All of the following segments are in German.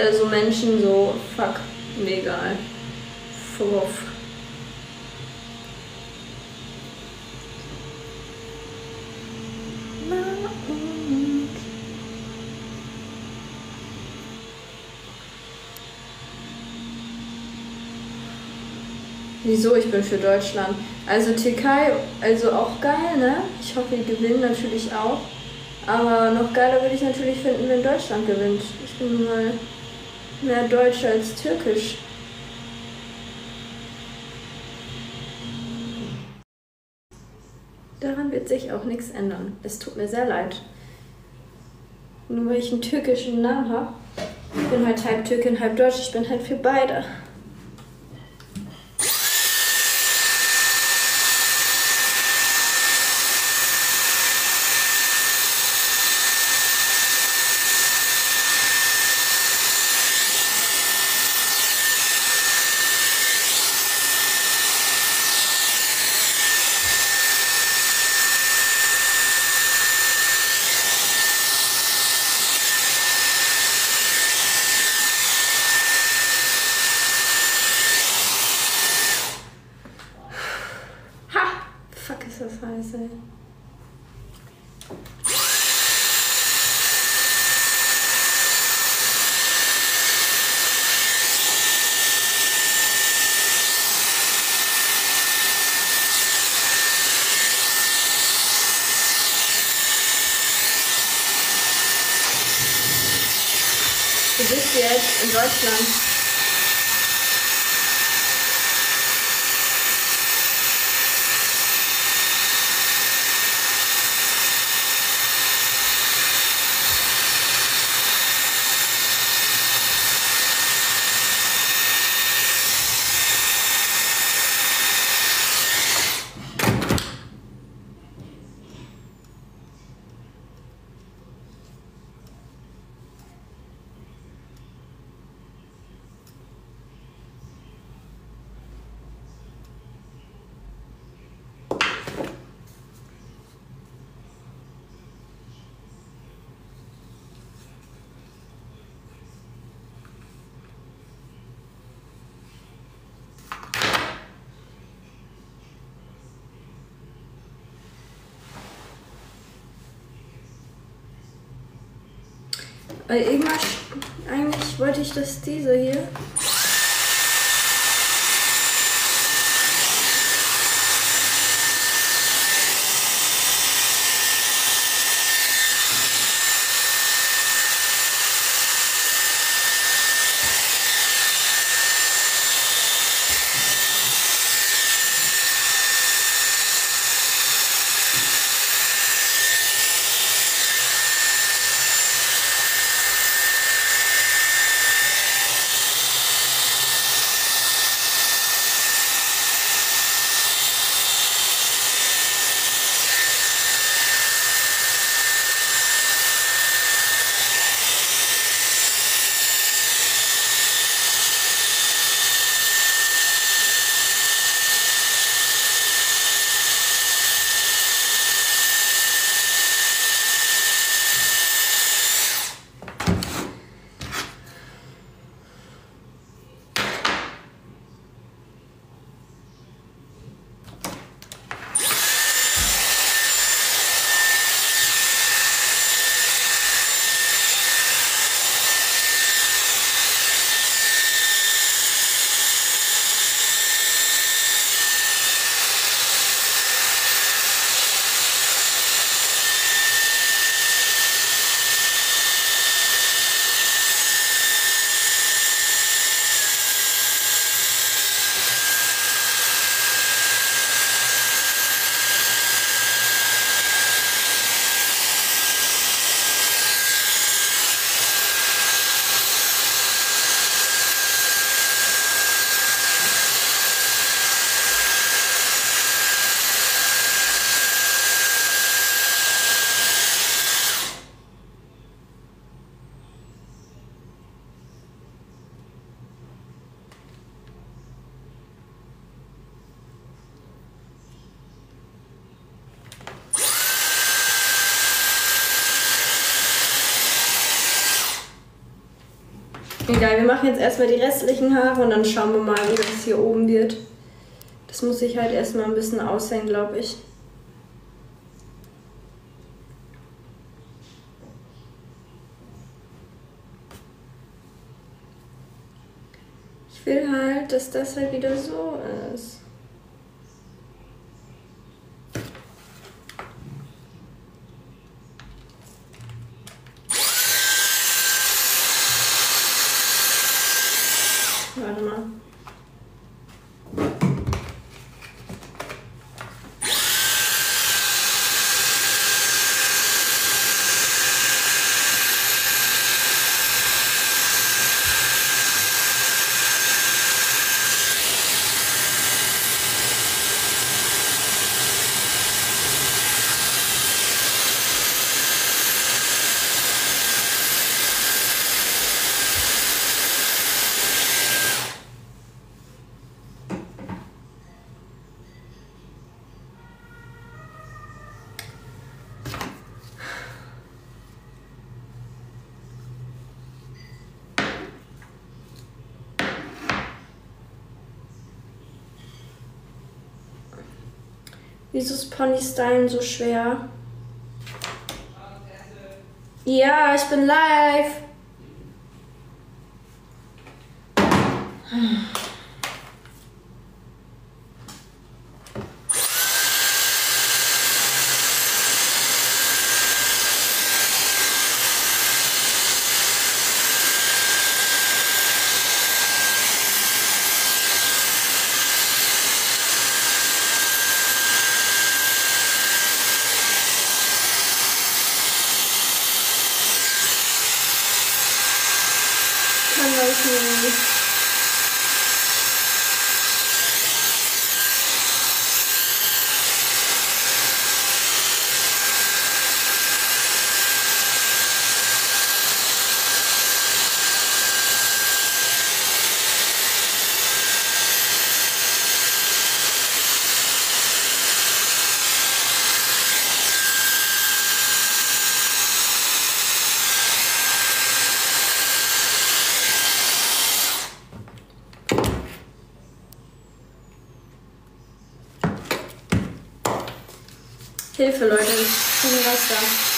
so Menschen so, fuck, mir egal. Vorwurf. Wieso? Ich bin für Deutschland. Also Türkei, also auch geil, ne? Ich hoffe, die gewinnen natürlich auch. Aber noch geiler würde ich natürlich finden, wenn Deutschland gewinnt. Ich bin mal mehr Deutsch als Türkisch. Daran wird sich auch nichts ändern. Es tut mir sehr leid. Nur weil ich einen türkischen Namen habe. Ich bin halt halb Türkin, halb Deutsch. Ich bin halt für beide. Jetzt in Deutschland Weil irgendwas, eigentlich wollte ich das diese hier. Egal, wir machen jetzt erstmal die restlichen Haare und dann schauen wir mal, wie das hier oben wird. Das muss ich halt erstmal ein bisschen aushängen, glaube ich. Ich will halt, dass das halt wieder so ist. Warte mal. Wieso ist Pony Stylen so schwer? Ja, ich bin live. thì Hilfe, Leute, ich bin was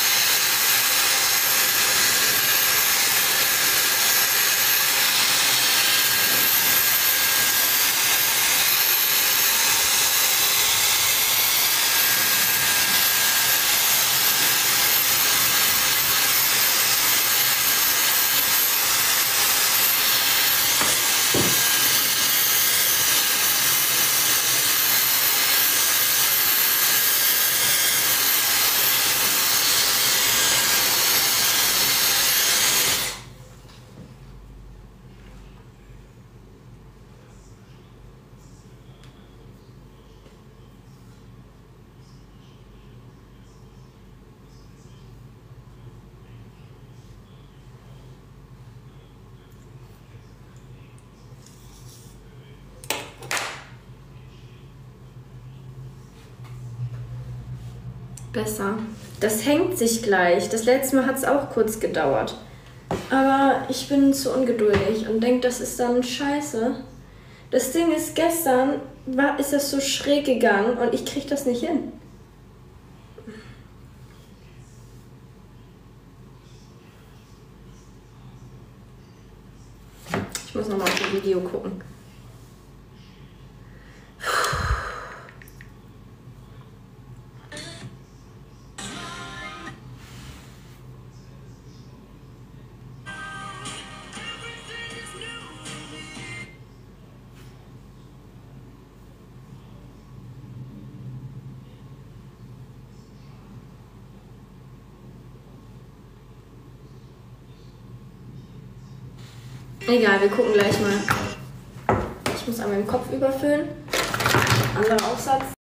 Besser. Das hängt sich gleich. Das letzte Mal hat es auch kurz gedauert. Aber ich bin zu ungeduldig und denke, das ist dann scheiße. Das Ding ist, gestern war, ist das so schräg gegangen und ich krieg das nicht hin. Ich muss nochmal auf das Video gucken. Egal, wir gucken gleich mal. Ich muss einmal den Kopf überfüllen. Anderer Aufsatz.